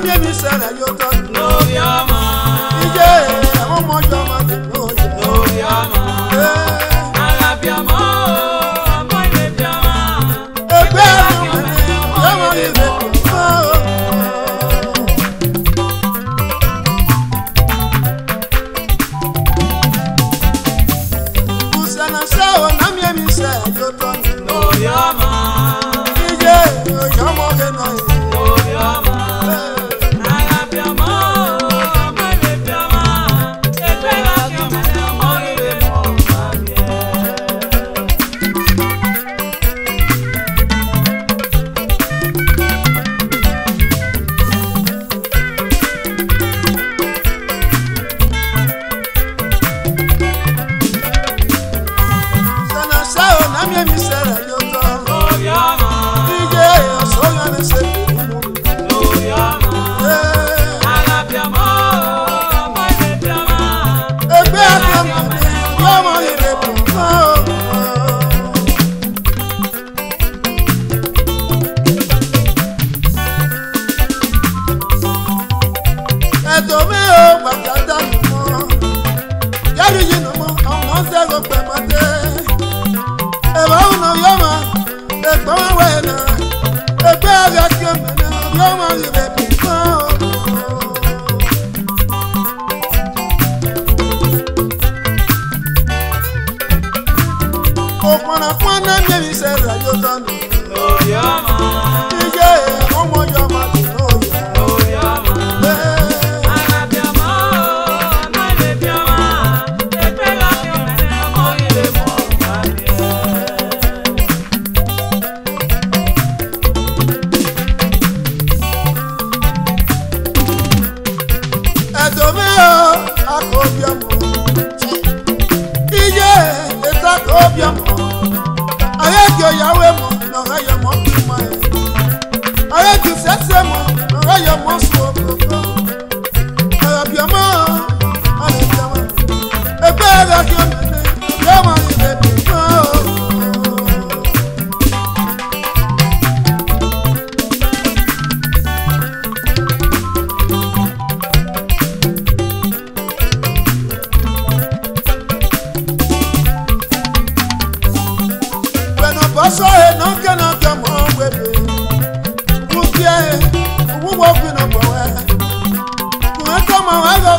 Mami mi sẹ̀rẹ̀ yóò tọ́. Lórí ọmọ. Ìjẹ́ ẹ̀wọ̀n mọ́jọ́ máa ti lóye. Lórí ọmọ. Alábí ọmọ ọmọ ìrètí ọmọ. Ẹgbẹ́ ọmọ mi, ọmọ ìrètí. Come on, you obiam iye eta ka obiam ahịa gị oyawe m na ọha ya mọ mma ya ahịa gị sese m na ọha ya mọ sụọ mama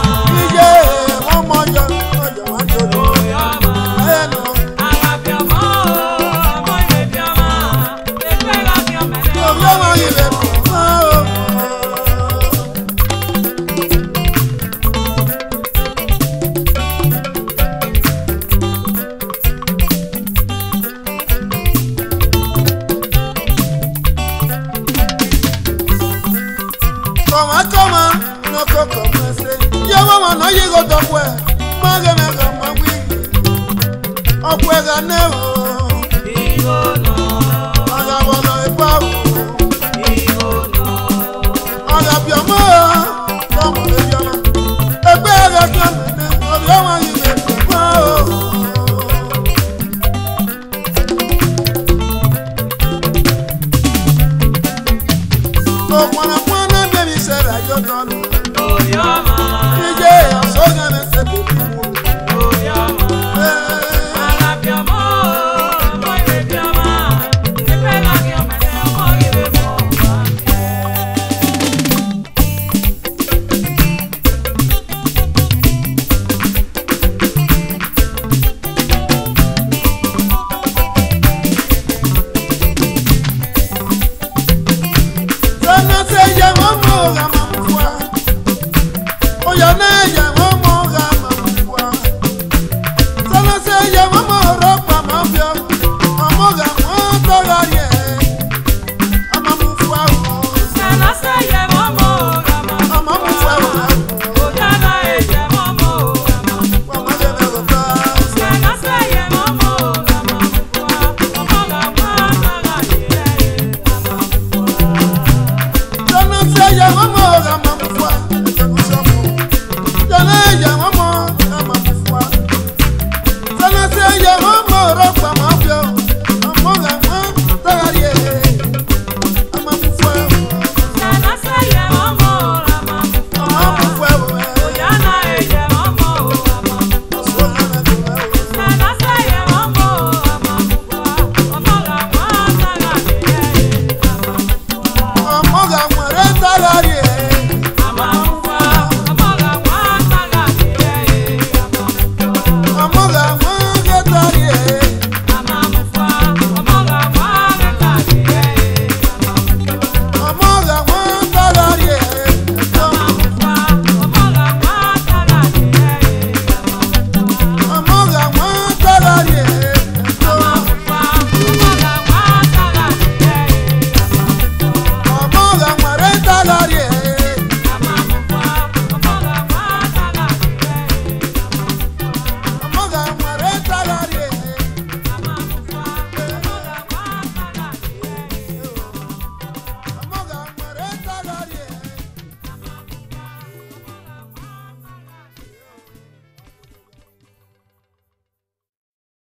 ọnọghị gotakwe mage na ga mmanwe ọkwa ga na-ewe yẹ mọ́ mọ́ rọ́pàá.